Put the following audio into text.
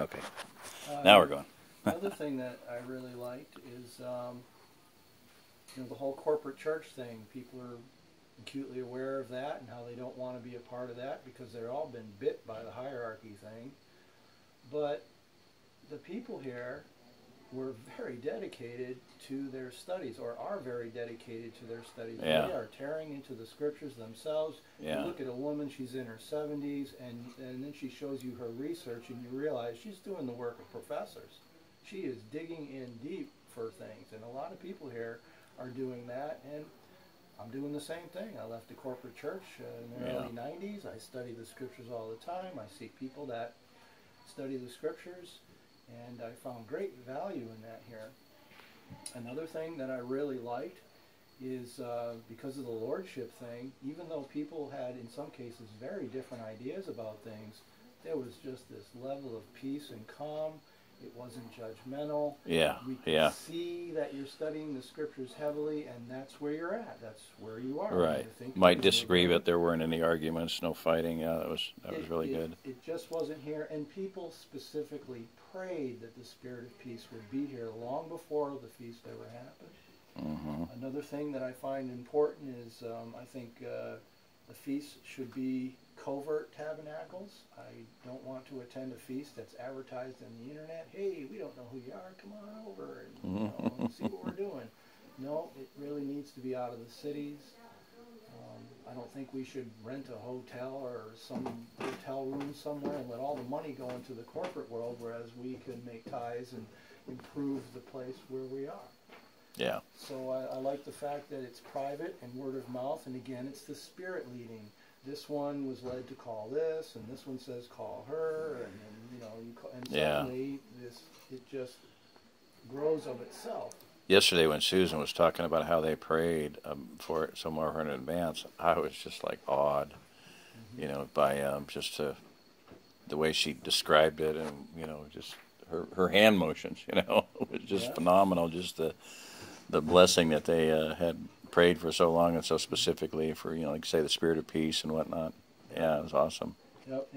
Okay. Now we're going. Another thing that I really liked is, um, you know, the whole corporate church thing. People are acutely aware of that and how they don't want to be a part of that because they've all been bit by the hierarchy thing. But the people here were very dedicated to their studies, or are very dedicated to their studies. Yeah. They are tearing into the scriptures themselves. Yeah. You look at a woman; she's in her seventies, and and then she shows you her research, and you realize she's doing the work of professors. She is digging in deep for things, and a lot of people here are doing that. And I'm doing the same thing. I left the corporate church uh, in the Yeah. early '90s. I study the scriptures all the time. I see people that study the scriptures, and I found great value in that here. Another thing that I really liked is uh, because of the lordship thing, even though people had, in some cases, very different ideas about things, there was just this level of peace and calm. It wasn't judgmental. Yeah. We could Yeah. see that you're studying the scriptures heavily, and that's where you're at. That's where you are. Right. I think Might it disagree, but there weren't any arguments, no fighting. Yeah, that was that was really it- good. It just wasn't here, and people specifically prayed that the spirit of peace would be here long before the feast ever happened. hmm Another thing that I find important is um, I think uh, the feasts should be covert tabernacles. I don't want to attend a feast that's advertised on the internet. Hey, we don't know who you are. Come on over and you know, and see what we're doing. No, it really needs to be out of the cities. Um, I don't think we should rent a hotel or some hotel room somewhere and let all the money go into the corporate world, whereas we can make ties and improve the place where we are. Yeah. So I, I like the fact that it's private and word of mouth, and again, it's the spirit leading. This one was led to call this, and this one says call her, and, and you know, you call, and Yeah. suddenly this it just grows of itself. Yesterday, when Susan was talking about how they prayed um, for it so more in advance, I was just like awed, you know, by um, just uh, the way she described it, and you know, just her her hand motions. You know, it was just Yeah. phenomenal. Just the the blessing that they uh, had prayed for so long and so specifically for you know, like say the spirit of peace and whatnot. Yeah, it was awesome. Yep.